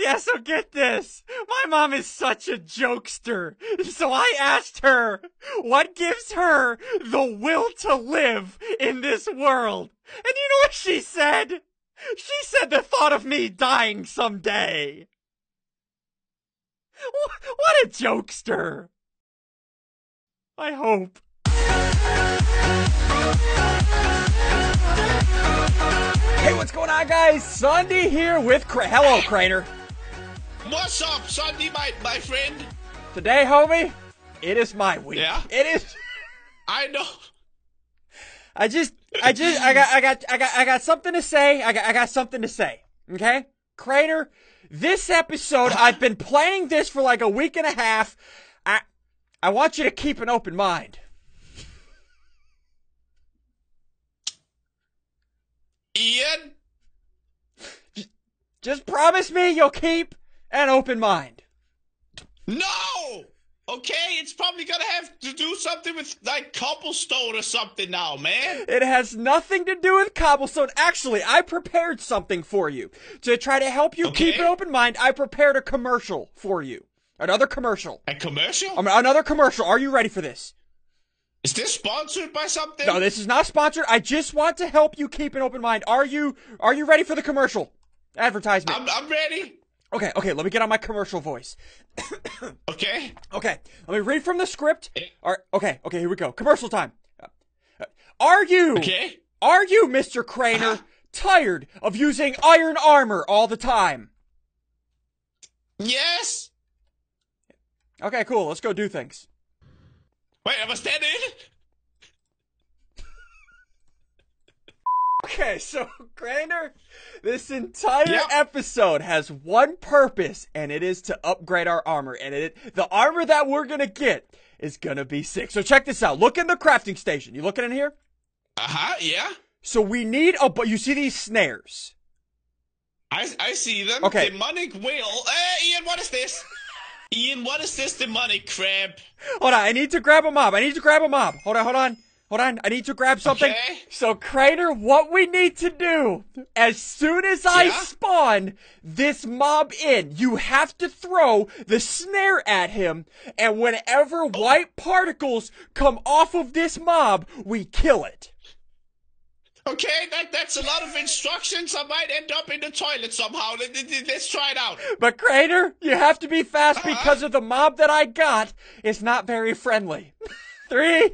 Yeah, so get this. My mom is such a jokester. So I asked her, what gives her the will to live in this world? And you know what she said? She said the thought of me dying someday. Wh- What a jokester. I hope. Hey, what's going on, guys? SSundee here with Cra- Hello, Crainer. What's up, SSundee, my, my friend? Today, homie, it is my week. Yeah? It is. I know. I just, I just, I got, I got, I got, I got something to say. I got, I got something to say. Okay, Crainer. This episode, I've been planning this for like a week and a half. I, I want you to keep an open mind. Ian? Just promise me you'll keep an open mind. No! Okay, it's probably gonna have to do something with, like, cobblestone or something now, man. It has nothing to do with cobblestone. Actually, I prepared something for you to try to help you keep an open mind. I prepared a commercial for you. Another commercial. A commercial? Um, another commercial. Are you ready for this? Is this sponsored by something? No, this is not sponsored. I just want to help you keep an open mind. Are you are you ready for the commercial? Advertisement. I'm, I'm ready. Okay, okay, let me get on my commercial voice. Okay. Okay, let me read from the script. Are, okay, okay, here we go. Commercial time. Uh, Are you Okay. Are you, Mr. Crainer, tired of using iron armor all the time? Yes? Okay, cool. Let's go do things. Wait, am I standing? Okay, so Crainer, this entire Yep. episode has one purpose, and it is to upgrade our armor. And it, the armor that we're gonna get is gonna be sick. So check this out. Look in the crafting station. You looking in here? Uh-huh, yeah. So we need a. But you see these snares? I, I see them. Okay. Demonic whale. Uh, Ian, what is this? Ian, what is this demonic crab? Hold on. I need to grab a mob. I need to grab a mob. Hold on. Hold on. Hold on. I need to grab something. Okay. So, Crainer, what we need to do, as soon as I Yeah? spawn this mob in, you have to throw the snare at him, and whenever white particles come off of this mob, we kill it. Okay, that that's a lot of instructions. I might end up in the toilet somehow. Let- let- Let's try it out. But, Crainer, you have to be fast Uh-huh. because of the mob that I got is not very friendly. Three,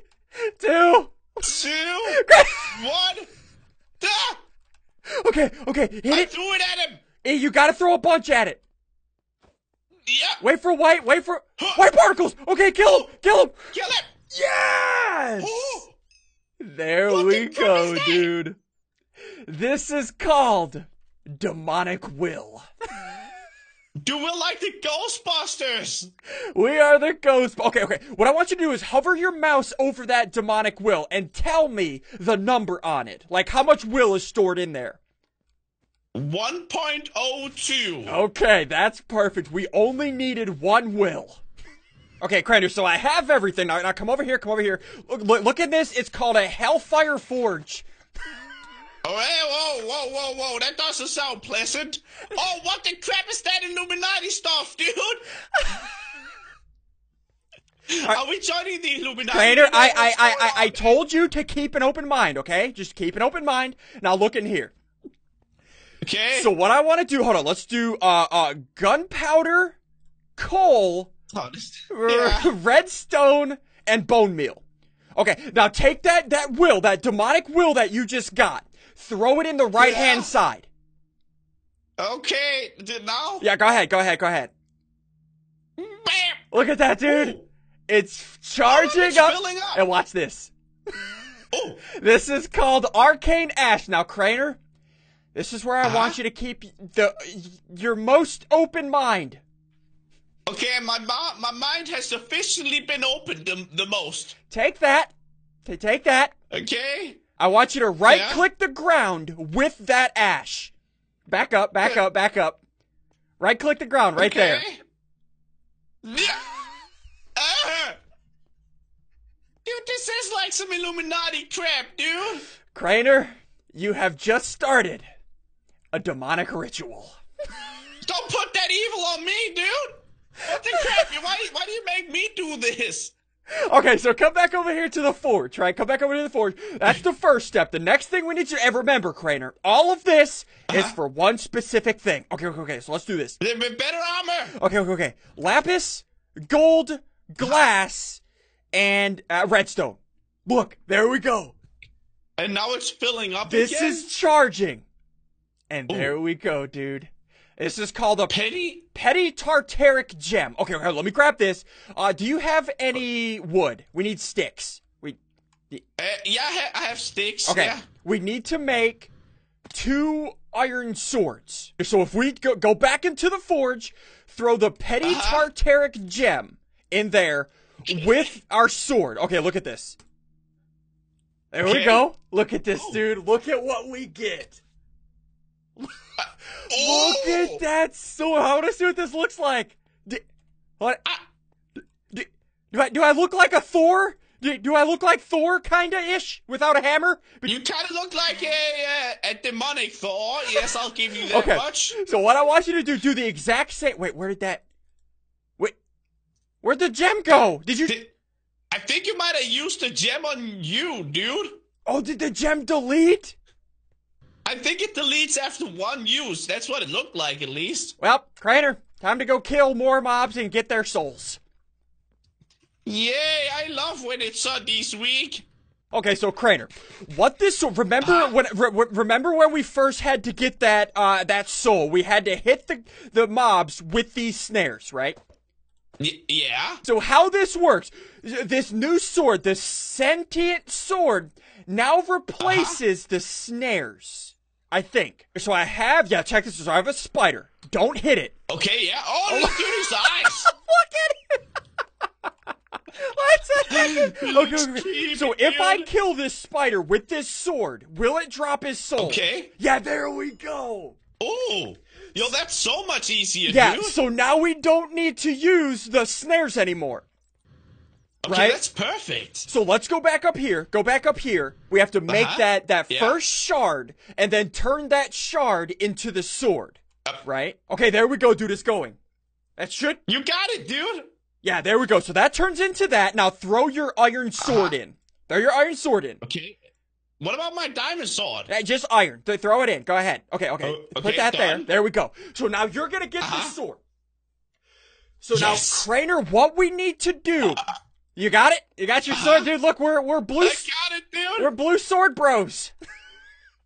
two, Two, one. Ah! okay, okay, hit I it. threw it at him. Eh, You gotta throw a bunch at it. Yeah. Wait for white. Wait for white particles. Okay, kill him. Kill him. Kill him. Yes. Ooh. There What we the go, dude. This is called demonic will. Do we like the Ghostbusters? We are the ghost. Okay, okay. What I want you to do is hover your mouse over that demonic will and tell me the number on it. Like how much will is stored in there. 1.02. Okay, that's perfect. We only needed one will. Okay, Crainer, so I have everything. Now, now come over here, come over here. Look, look, look at this. It's called a Hellfire Forge. Oh, hey, whoa, whoa, whoa, whoa. That doesn't sound pleasant. Oh, what the crap is that Illuminati stuff, dude? Are we joining the Illuminati? Crainer, I, I, I, I, I told you to keep an open mind, okay? Just keep an open mind. Now look in here. Okay. So what I want to do, hold on, let's do, uh, uh, gunpowder, coal, Oh, this- yeah. redstone, and bone meal. Okay, now take that, that will, that demonic will that you just got, throw it in the right hand Yeah. side. Okay. d- Now? Yeah, go ahead, go ahead, go ahead. Bam. Look at that, dude. Ooh. It's charging it's up. filling up. And watch this. Oh, This is called Arcane Ash. Now, Crainer, this is where I Uh-huh. want you to keep the your most open mind. okay. My my mind has officially been opened the, the most. Take that. Ta- Take that. Okay. I want you to right Yeah? click the ground with that ash. Back up, back up, back up. Right click the ground right there. Okay. Yeah. Ah. Dude, this is like some Illuminati crap, dude. Crainer, you have just started a demonic ritual. Don't put that evil on me, dude. What the crap? Why, why do you make me do this? Okay, so come back over here to the forge, right? Come back over to the forge. That's the first step. The next thing we need to and remember, Crainer, all of this is for one specific thing. Okay, okay, okay. So let's do this. Better armor. Okay, okay, okay. Lapis, gold, glass, and uh, redstone. Look, there we go. And now it's filling up This again? is charging. And there we go, dude. This is called a Petty? petty tartaric gem. Okay, okay, let me grab this. Uh, do you have any wood? We need sticks. We Uh, yeah, I, ha- I have sticks. okay. Yeah. We need to make two iron swords. So if we go, go back into the forge, throw the petty Uh-huh. tartaric gem in there with our sword. Okay, look at this. There we go. Look at this, dude. Look at what we get. Oh! Look at that sword. I want to see what this looks like. D- what? D- do I do I look like a Thor? Do, do I look like Thor, kinda ish, without a hammer? But- You kind of look like a, uh, a demonic Thor. Yes, I'll give you that okay. much. So what I want you to do, do the exact same. Wait, where did that? Wait, where'd the gem go? Did you? Th- I think you might have used the gem on you, dude. oh, did the gem delete? I think it deletes after one use. That's what it looked like, at least. Well, Crainer, time to go kill more mobs and get their souls. Yay! I love when it's uh, this week. Okay, so Crainer, what this remember when re- re- remember when we first had to get that uh that soul? We had to hit the the mobs with these snares, right? Y- yeah. So how this works? This new sword, the sentient sword, now replaces the snares. I think. So I have yeah. Check this. So I have a spider. Don't hit it. Okay. Yeah. Oh, look at his eyes. Look at okay, okay, okay. So if I kill this spider with this sword, will it drop his soul? Okay. Yeah, there we go. Oh, yo, that's so much easier, Yeah, dude. so now we don't need to use the snares anymore. Okay, right? that's perfect. So let's go back up here. Go back up here. We have to make Uh-huh. that that Yeah. first shard and then turn that shard into the sword. Uh, Right? Okay, there we go, dude. It's going. That should You got it, dude. Yeah, there we go. So that turns into that. Now throw your iron sword in. Throw your iron sword in. Okay. What about my diamond sword? Uh, Just iron. Th- throw it in. Go ahead. Okay, okay. Oh, Put that there. done. There we go. So now you're gonna get Uh-huh. the sword. So Yes. Uh, now, Craner, what we need to do? You got it? You got your sword, dude. Look, we're we're blue. I got it, dude. We're blue sword bros.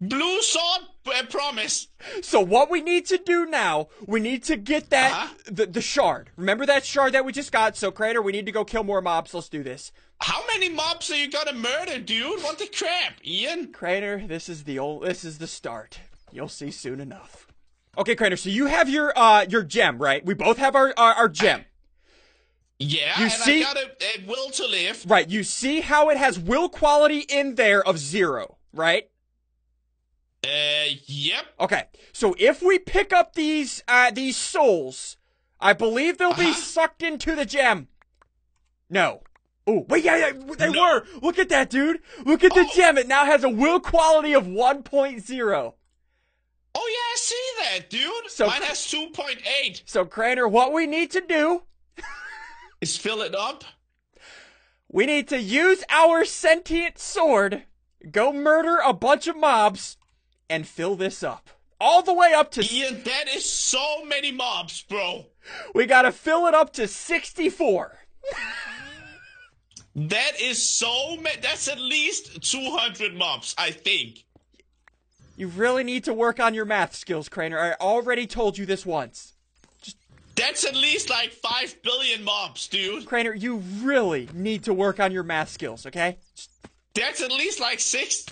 Blue sword, I promise. So what we need to do now? We need to get that Uh-huh. the, the shard. Remember that shard that we just got? So Crainer, we need to go kill more mobs. Let's do this. How many mobs are you gonna murder, dude? What the crap, Ian? Crainer, this is the old. This is the start. You'll see soon enough. Okay, Crainer. So you have your uh your gem, right? We both have our our, our gem. Yeah, You and see- I got a, a will to live. Right, you see how it has will quality in there of zero, right? Uh, yep. Okay, so if we pick up these uh these souls, I believe they'll be Uh-huh. sucked into the gem. No. Oh, wait, yeah, yeah, they No. were. Look at that, dude. Look at the Oh. gem. It now has a will quality of 1.0. Oh yeah, I see that, dude. So- Mine has 2.8. So, Crainer, what we need to do, Is fill it up? we need to use our sentient sword, go murder a bunch of mobs, and fill this up. All the way up to Ian, that is so many mobs, bro. We gotta fill it up to 64. That is so many. That's at least 200 mobs, I think. You really need to work on your math skills, Crainer. I already told you this once. That's at least like 5 billion mobs, dude. Crainer, you really need to work on your math skills, okay? That's at least like six,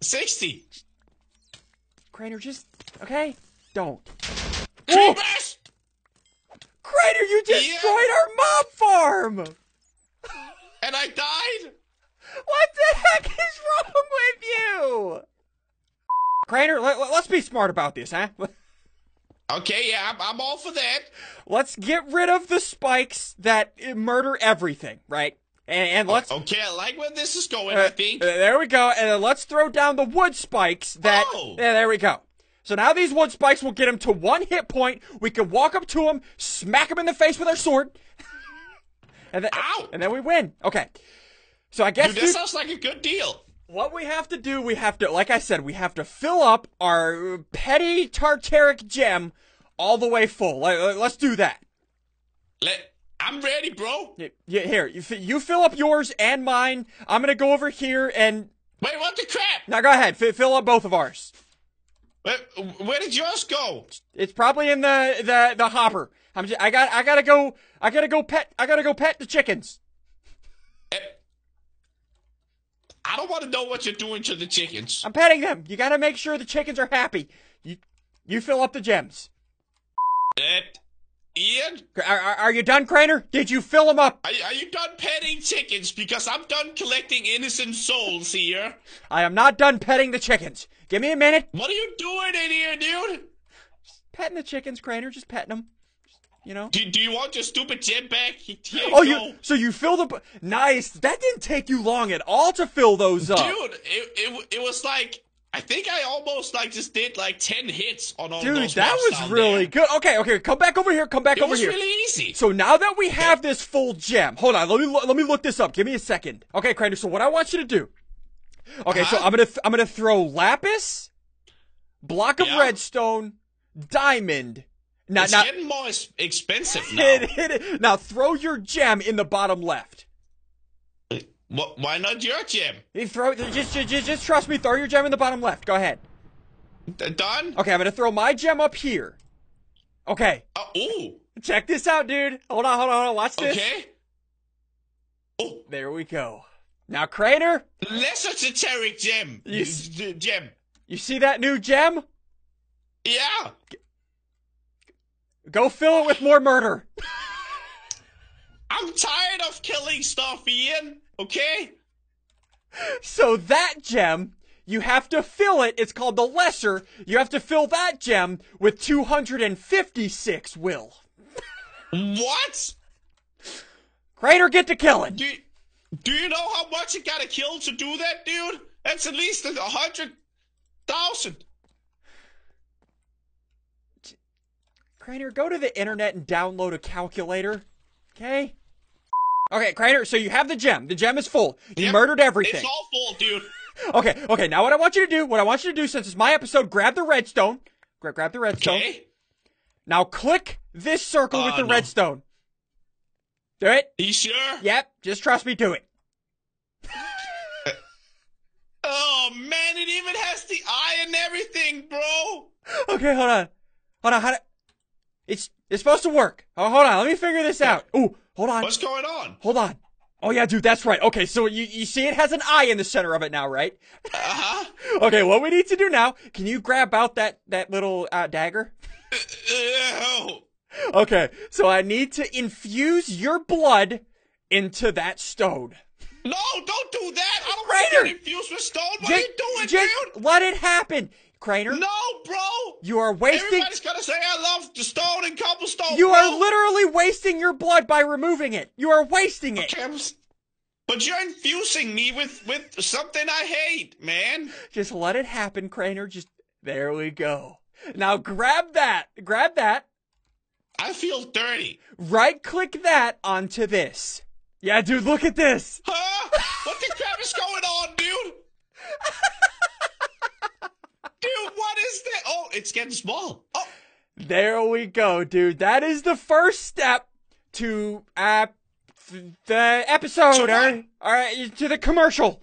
60. Crainer, just, okay? Don't. Creepers! Crainer, you destroyed our mob farm! And I died? What the heck is wrong with you? Crainer, let, us be smart about this, huh? Okay, yeah, I'm, I'm all for that. Let's get rid of the spikes that murder everything, right? And, and let's Okay, I like where this is going, Uh, I think. uh, there we go. And then let's throw down the wood spikes that. Oh. Yeah, there we go. So now these wood spikes will get him to one hit point. We can walk up to him, smack him in the face with our sword, and then Ow! and then we win. Okay. So I guess Dude, that dude, sounds like a good deal. What we have to do, we have to, like I said, we have to fill up our petty tartaric gem all the way full. Let's do that. Let, I'm ready, bro. Yeah, here, you, you fill up yours and mine. I'm gonna go over here and Wait, what the crap? now go ahead, fi- fill up both of ours. Where, where did yours go? It's probably in the the the hopper. I'm just, I got I gotta go I gotta go pet I gotta go pet the chickens. Eh, I don't want to know what you're doing to the chickens. I'm petting them. You gotta make sure the chickens are happy. You you fill up the gems. Eh, Ian, Are, are, are you done, Crainer? Did you fill them up? are, are you done petting chickens? Because I'm done collecting innocent souls here. I am not done petting the chickens. Give me a minute. What are you doing in here, dude? Just Petting the chickens, Crainer. Just petting them. You know. Do, do you want your stupid gem back? You Oh, go. you so you fill the nice. That didn't take you long at all to fill those up, Dude, it, it, it was like, I think I almost like just did like 10 hits on all Dude, those Dude, that was really there. good. Okay, okay, come back over here. Come back It over was here. really easy. So now that we have this full gem, hold on. Let me let me look this up. Give me a second. Okay, Crainer. So what I want you to do? Okay, so Uh-huh. I'm gonna th- I'm gonna throw lapis, block of Yeah. redstone, diamond. Now it's now getting more expensive now. hit, hit it. Now throw your gem in the bottom left. Wh- Why not your gem? You throw just, just just trust me. Throw your gem in the bottom left. Go ahead. D- Done? Okay, I'm gonna throw my gem up here. Okay, Uh, ooh, check this out, dude. Hold on, hold on, hold on. Watch this. okay. Oh, There we go. Now, Crainer, lesser tartaric gem. You- gem. you see that new gem? Yeah. Go fill it with more murder. I'm tired of killing stuff, Ian. Okay? So that gem, you have to fill it. It's called the lesser. You have to fill that gem with 256 will. What? Crainer, get to killing. Do, do you know how much it gotta kill to do that, dude? That's at least a hundred thousand. Crainer, go to the internet and download a calculator. Okay? Okay, Crainer, so you have the gem. The gem is full. You Yep. murdered everything. It's all full, dude. Okay, okay, now what I want you to do, what I want you to do since it's my episode, grab the redstone. Gra- grab the redstone. Okay? Now click this circle with Uh, the no. redstone. Do it? Are You sure? Yep, just trust me, do it. Oh man, it even has the eye and everything, bro. Okay, hold on. Hold on, how do... It's it's supposed to work. Oh, hold on, let me figure this out. Ooh, hold on. What's going on? Hold on. Oh yeah, dude, that's right. Okay, so you you see it has an eye in the center of it now, right? Uh huh. Okay, what we need to do now, can you grab out that that little uh, dagger? Ew. Okay, so I need to infuse your blood into that stone. No, don't do that. I don't want to infused with stone. What are you doing, just dude? let it happen, Crainer. No, bro. You are wasting. Everybody's gonna say I love the stone and cobblestone. You bro. are literally wasting your blood by removing it. You are wasting it. Okay, But you're infusing me with with something I hate, man. Just let it happen, Crainer. Just there we go. Now grab that. Grab that. I feel dirty. Right click that onto this. Yeah, dude, look at this. Huh? What the crap is going on, dude? What is that? Oh, it's getting small. Oh, There we go, dude. That is the first step to uh the episode. To All right, all right, to the commercial.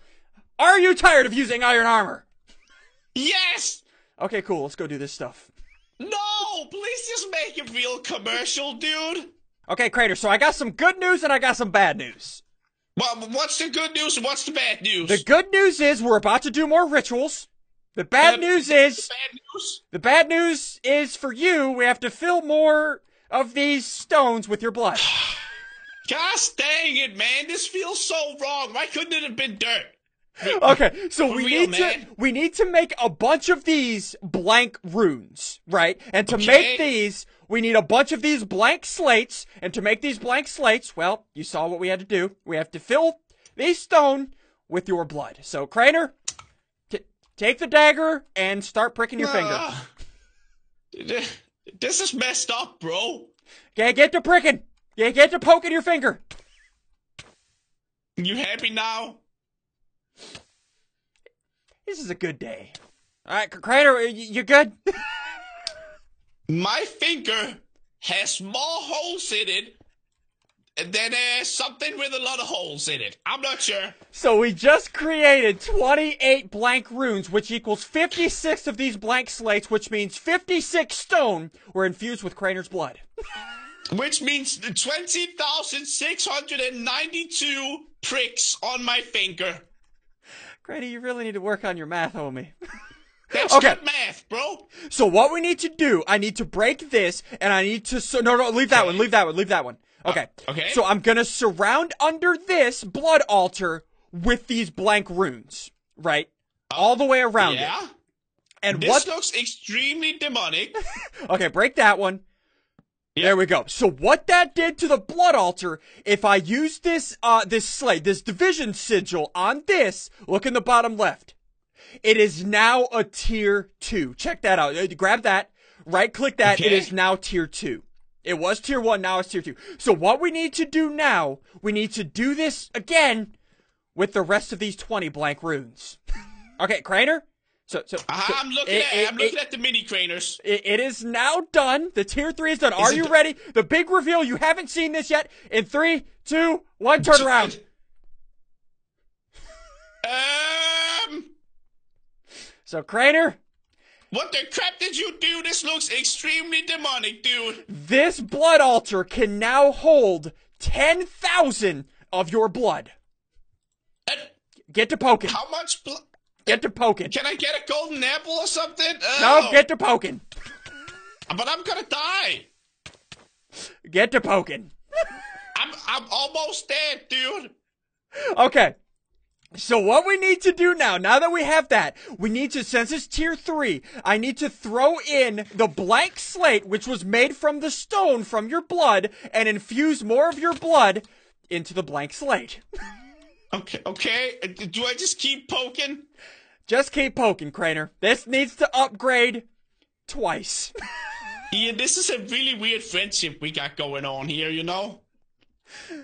Are you tired of using iron armor? yes. Okay, cool. Let's go do this stuff. No, please just make it real commercial, dude. Okay, Crainer. So I got some good news and I got some bad news. Well, what's the good news and what's the bad news? The good news is we're about to do more rituals. The bad news is bad news. the bad news is for you. We have to fill more of these stones with your blood. Gosh dang it, man! This feels so wrong. Why couldn't it have been dirt? Okay, so For we real, need man. to we need to make a bunch of these blank runes, right? And to Okay. make these, we need a bunch of these blank slates. And to make these blank slates, well, you saw what we had to do. We have to fill these stone with your blood. So, Crainer, take the dagger and start pricking your finger. Ah. This is messed up, bro. Okay, get to pricking. Yeah, get to poking your finger. You happy now? This is a good day. All right, Crainer, you good? My finger has more holes in it than uh, something with a lot of holes in it. I'm not sure. so we just created 28 blank runes, which equals 56 of these blank slates, which means 56 stone were infused with Crainer's blood. Which means 20,692 pricks on my finger. Crainer, you really need to work on your math, homie. That's Okay. good math, bro. So what we need to do, I need to break this, and I need to. So, no, no, leave that one. Leave that one. Leave that one. Okay. okay. So I'm gonna surround under this blood altar with these blank runes, right? All the way around it. Yeah? And This what? looks extremely demonic. Okay, break that one. There we go. So what that did to the blood altar, if I use this, uh, this slate, this divination sigil on this, look in the bottom left. It is now a tier two. Check that out. Uh, Grab that, right click that. It Okay. is now tier two. It was tier one, now it's tier two. So what we need to do now, we need to do this again with the rest of these 20 blank runes. okay, Crainer? So, so, so I'm looking it- at it- I'm looking it- at the mini crainers. it, is now done. The tier three is done. Are it you ready? The big reveal. You haven't seen this yet. In three, two, one, turn around. Um, So, Crainer, what the crap did you do? This looks extremely demonic, dude. this blood altar can now hold 10,000 of your blood. Uh, Get to poking. how much? Bl- Get to poking. Can I get a golden apple or something? No, Oh, get to poking. But I'm gonna die. Get to poking. I'm I'm almost dead, dude. Okay. So what we need to do now, now that we have that, we need to, since it's tier three, I need to throw in the blank slate, which was made from the stone from your blood, and infuse more of your blood into the blank slate. Okay, okay. Do I just keep poking? Just keep poking, Crainer. This needs to upgrade twice. Ian, this is a really weird friendship we got going on here. You know.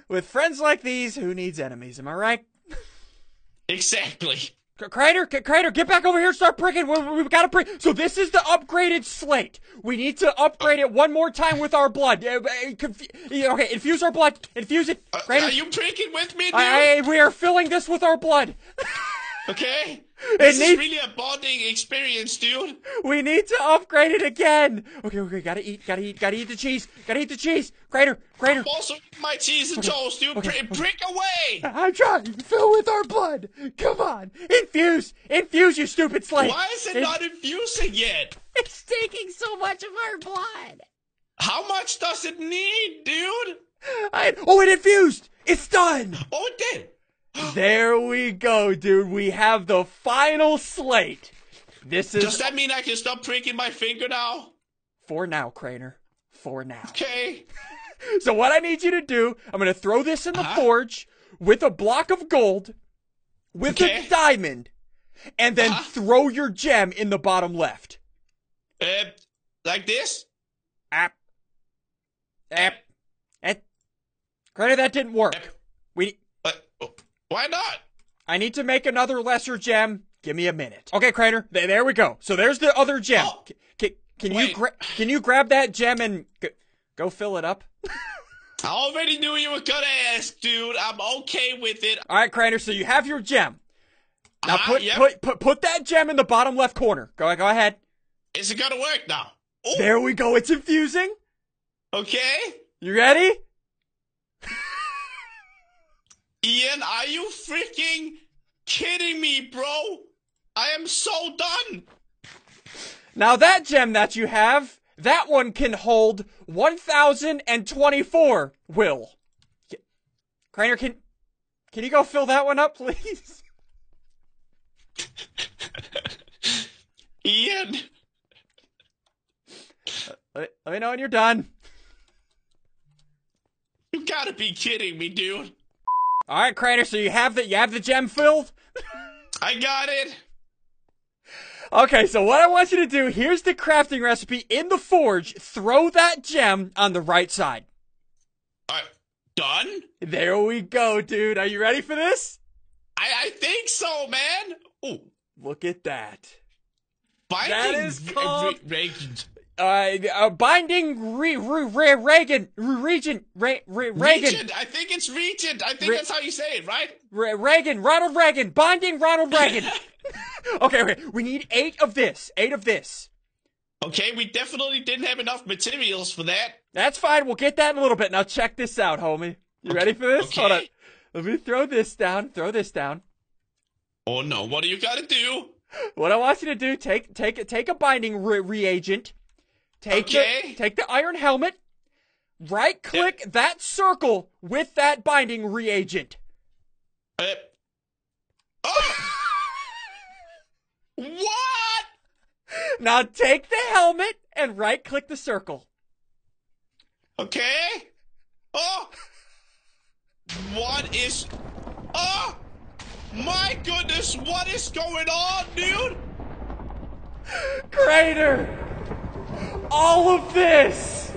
With friends like these, who needs enemies? Am I right? Exactly. Crainer, Crainer, get back over here, start pricking. We, we, we gotta prick. So this is the upgraded slate. We need to upgrade it one more time with our blood. Uh, uh, confu- okay, infuse our blood. Infuse it. Uh, Crainer, Are you pricking with me, dude? I, I, we are filling this with our blood. Okay. This needs- is really a bonding experience, dude. We need to upgrade it again. Okay, okay, gotta eat, gotta eat, gotta eat the cheese. Gotta eat the cheese. Crainer, Crainer. Also, my cheese and toast, dude. okay, away. I'm trying. Fill with our blood. Come on. Infuse. Infuse, you stupid slave. Why is it not infusing yet? It's taking so much of our blood. How much does it need, dude? I, oh, it infused. It's done. Oh, it did. There we go, dude. We have the final slate. This is Does that mean I can stop pricking my finger now? for now, Crainer. For now. Okay. So what I need you to do, I'm gonna throw this in the Uh-huh. forge with a block of gold, with Okay. a diamond, and then Uh-huh. throw your gem in the bottom left. Uh, like this? App. App. App. Crainer, that didn't work. We. Uh, why not? I need to make another lesser gem. Give me a minute. Okay, Crainer. Th- there we go. So there's the other gem. Oh. C- c- can you gra- can you grab that gem and g- go fill it up? I already knew you were gonna ask, dude. I'm okay with it. All right, Crainer. So you have your gem. Now Uh-huh, put, yep. put put put that gem in the bottom left corner. Go go ahead. Is it gonna work now? Oh, There we go. It's infusing. okay. You ready? Ian, are you freaking kidding me, bro? I am so done. Now that gem that you have, that one can hold 1024 will. Crainer, can can you go fill that one up, please? Ian, Let let me know when you're done. you gotta be kidding me, dude. All right, Crainer. So you have the you have the gem filled. I got it. Okay, so what I want you to do, here's the crafting recipe in the forge. Throw that gem on the right side. All right, done? There we go, dude. Are you ready for this? I, I think so, man. Ooh, Look at that. That is called- Uh, uh binding re, re, re, Reagan, re, Regent, re, re, Reagan, Regent. I think it's Regent. I think Re- that's how you say it, right? Re, Reagan, Ronald Reagan, binding Ronald Reagan. okay, okay, we need eight of this, eight of this. Okay, we definitely didn't have enough materials for that. That's fine. We'll get that in a little bit. Now check this out, homie. You ready for this? okay. Hold on. Let me throw this down. Throw this down. Oh no, what do you gotta do? What I want you to do, take take take a binding re- reagent. Take Okay. the take the iron helmet. Right click that circle with that binding reagent. Uh, oh! what? Now take the helmet and right click the circle. Okay. Oh. What is? Oh. My goodness, what is going on, dude? Crainer! All of this!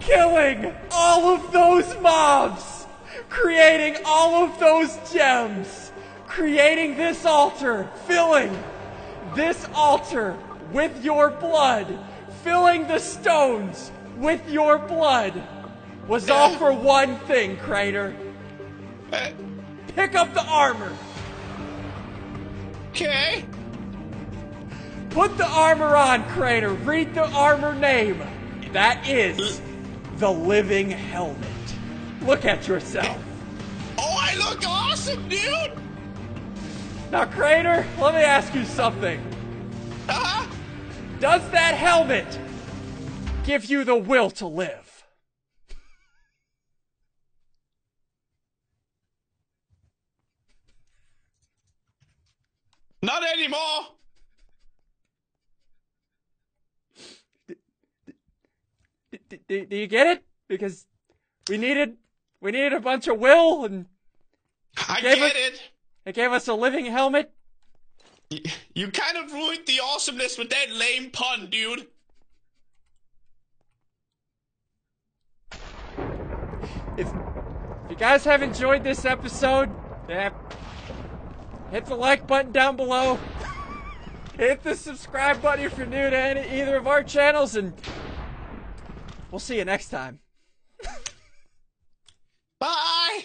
Killing all of those mobs! Creating all of those gems! Creating this altar! Filling this altar with your blood! Filling the stones with your blood! Was all for one thing, Crainer. Uh, Pick up the armor! okay. Put the armor on, Crainer. Read the armor name. That is the living helmet. Look at yourself. Oh, I look awesome, dude. Now, Crainer, let me ask you something. Uh-huh. Does that helmet give you the will to live? Not anymore. D- d- d- do you get it? Because we needed we needed a bunch of will, and I get it- it. it gave us a living helmet. Y- You kind of ruined the awesomeness with that lame pun, dude. If, if you guys have enjoyed this episode, yeah, hit the like button down below. hit the subscribe button if you're new to any, either of our channels, and we'll see you next time. Bye.